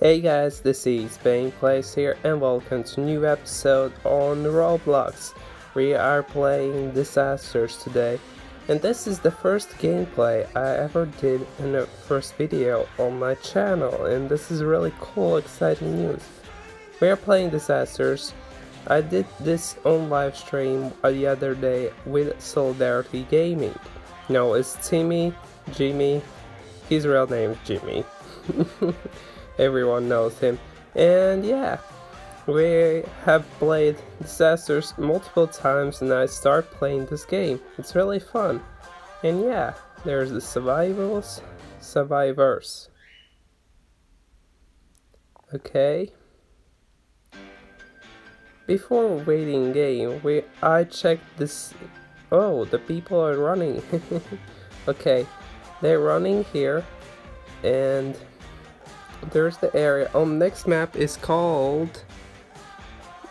Hey guys, this is Bane Plays here and welcome to a new episode on Roblox. We are playing Disasters today and this is the first gameplay I ever did in the first video on my channel and this is really cool exciting news. We are playing Disasters. I did this on live stream the other day with Solidarity Gaming. No, it's Timmy, Jimmy, his real name is Jimmy. Everyone knows him. And yeah, we have played Disasters multiple times and I start playing this game. It's really fun. And yeah, there's the survivals, survivors. Okay. Before waiting game, we I checked this. Oh, the people are running. okay, they're running here, and there's the area. Oh, next map is called,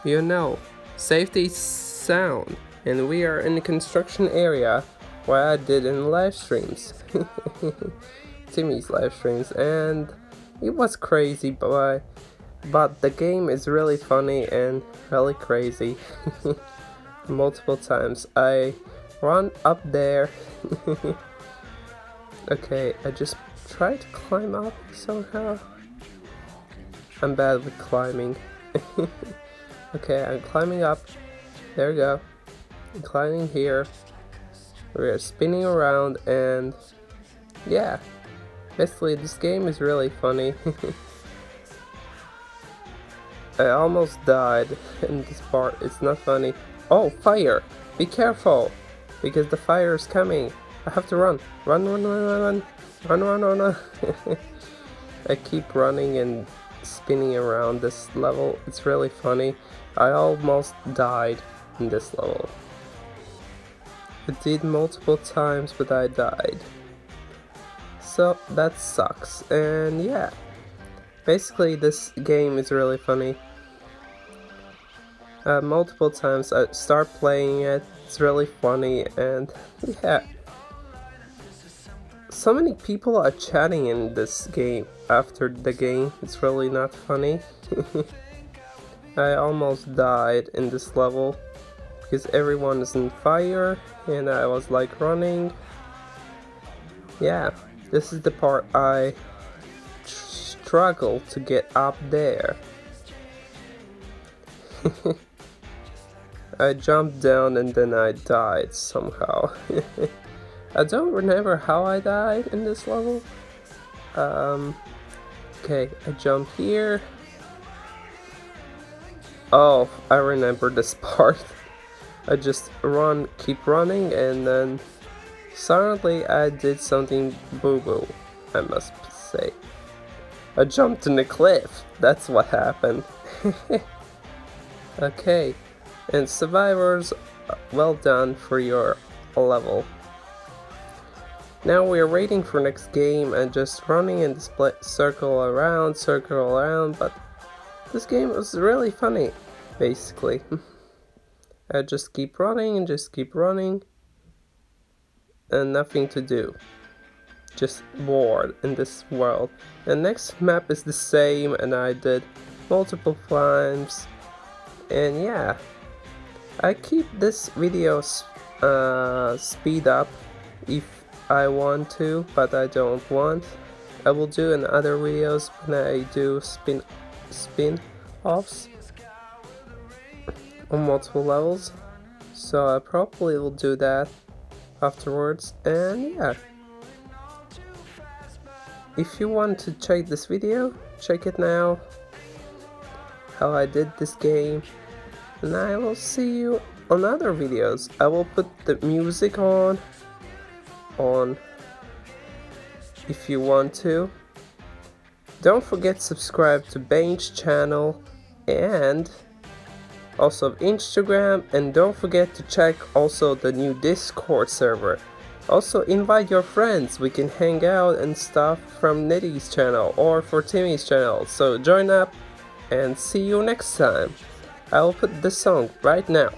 you know, Safety Sound, and we are in the construction area where I did in live streams, Timmy's live streams, and it was crazy, but but the game is really funny and really crazy. Multiple times I run up there. okay, I just try to climb up somehow. I'm bad with climbing. okay, I'm climbing up. There we go. I'm climbing here. We're spinning around and yeah. Basically, this game is really funny. I almost died in this part. It's not funny. Oh, fire! Be careful! Because the fire is coming. I have to run. Run, run, run, run, run. Run, run, run, run. I keep running and spinning around this level. It's really funny. I almost died in this level. I did multiple times, but I died. So that sucks. And yeah, basically this game is really funny. Uh, multiple times I start playing it, it's really funny, and yeah. So many people are chatting in this game after the game, it's really not funny. I almost died in this level because everyone is in fire and I was like running. Yeah, this is the part I struggle to get up there. I jumped down and then I died somehow. I don't remember how I died in this level. Um, okay, I jump here. Oh, I remember this part. I just run, keep running, and then suddenly I did something boo-boo, I must say. I jumped in the cliff, that's what happened. okay, and survivors, well done for your level. Now we are waiting for next game and just running and display circle around, circle around, but this game was really funny, basically. I just keep running and just keep running and nothing to do. Just bored in this world. The next map is the same and I did multiple times and yeah, I keep this video uh, speed up if I want to, but I don't want. I will do in other videos when I do spin spin offs on multiple levels. So I probably will do that afterwards and yeah. If you want to check this video, check it now. How I did this game and I will see you on other videos. I will put the music on, on if you want to. Don't forget subscribe to Bane's channel and also Instagram and don't forget to check also the new Discord server. Also invite your friends, we can hang out and stuff from Nitty's channel or for Timmy's channel. So join up and see you next time. I will put the song right now.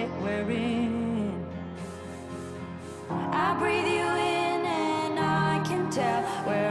state we're in. I breathe you in and I can tell where